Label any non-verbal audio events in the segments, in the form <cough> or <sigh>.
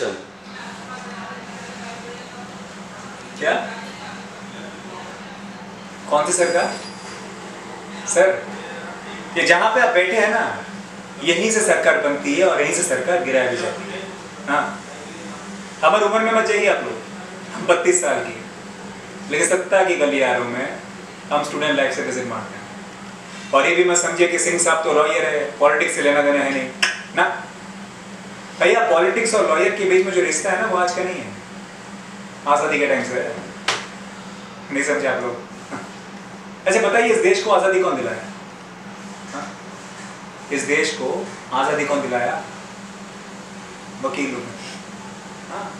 चल। क्या? कौन सी सरकार सर, ये जहाँ पे आप बैठे हैं ना, यहीं से सरकार बनती है और यहीं से सरकार गिराई भी जाती है। हाँ। हमारी उम्र में मत जाइए आप लोग। बत्तीस साल की लेकिन सत्ता की गलियारों में हम स्टूडेंट लाइफ से विज़िट मारते हैं। और ये भी मत समझिए कि सिंह साहब तो लॉयर है पॉलिटिक्स से लेना देना है नहीं। ना। पॉलिटिक्स और लॉयर के बीच में जो रिश्ता है ना, वो आज का नहीं है। आज़ादी के टाइम से। नहीं समझे आप लोग। अच्छा बताइए, इस देश को आज़ादी कौन दिलाया? हाँ? इस देश को आज़ादी कौन दिलाया? वकीलों ने। हाँ?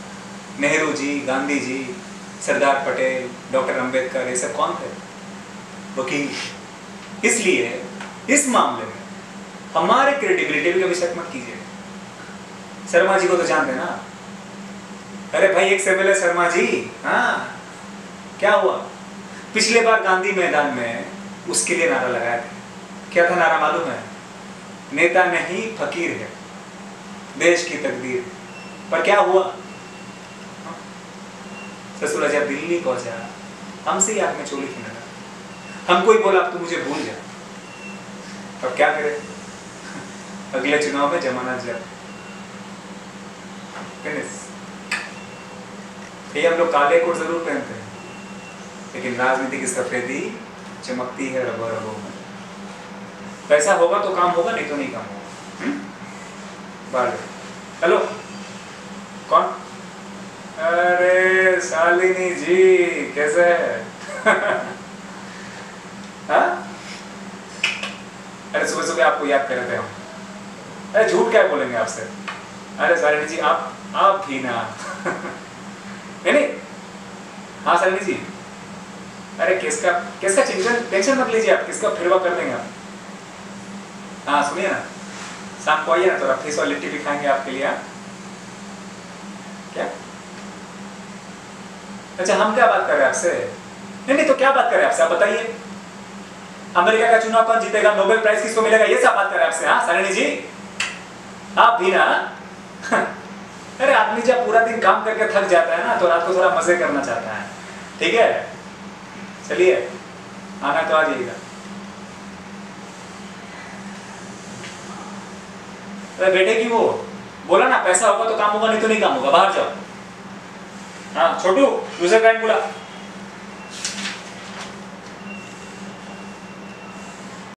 नेहरू जी, गांधी जी, सरदार पटेल, डॉक्टर अंबेडकर, ये सब कौन थे? वकील। इसलिए, इस मामले में हमारे क्रेडिबिलिटी भी कभी शक मत कीजिए। शर्मा जी को तो जानते ना। अरे भाई, एक से मिले शर्मा जी हाँ। क्या हुआ? पिछले बार गांधी मैदान में उसके लिए नारा लगाया था। क्या था नारा मालूम है? नेता नहीं, फकीर है। देश की तकदीर। पर क्या हुआ? हाँ? ससुर जब दिल्ली पहुँचा। हमसे ही आग में चोली खींचा हमको ही बोला, अब तू मुझे भूल जा। अब क्या करे? <laughs> अगले चुनाव में जमाना जब ये हम लोग काले कोट ज़रूर पहनते हैं। लेकिन राजनीति की सफेदी चमकती है रबो रबो में। पैसा होगा तो काम होगा, नहीं तो नहीं काम होगा। हम्म? हेलो? कौन? अरे, शालिनी जी, कैसे है? <laughs> हाँ? अरे सुबह सुबह आपको याद कर रहे हम। अरे, झूठ क्या बोलेंगे आपसे? अरे शालिनी जी, आप आप भी ना। नहीं नहीं। हाँ शालिनी जी। अरे किसका किसका टेंशन टेंशन मत लीजिए आप, किसका फिरवा कर देंगे आप। हाँ सुनिए ना। शाम को आइए ना, थोड़ा फ़िश और लिट्टी भी खाएँगे आपके लिए हाँ? क्या? अच्छा हम क्या बात कर रहे हैं आपसे? नहीं नहीं तो क्या बात कर रहे हैं आपसे? आप बताइए। अमेरिका का चुनाव कौन जीतेगा? नोबेल प्राइज किसको मिलेगा? ये सब बात कर रहे हैं आपसे हाँ सरणि जी। आप भी ना अरे आदमी जब पूरा दिन काम करके थक जाता है ना तो रात को थोड़ा मज़े करना चाहता है। ठीक है? चलिए, आना तो आ जाइएगा अरे बेटे की वो, बोला ना, पैसा होगा तो काम होगा, नहीं तो नहीं काम होगा, बाहर जाओ। हाँ छोटू, दूसरे टाइम बोला।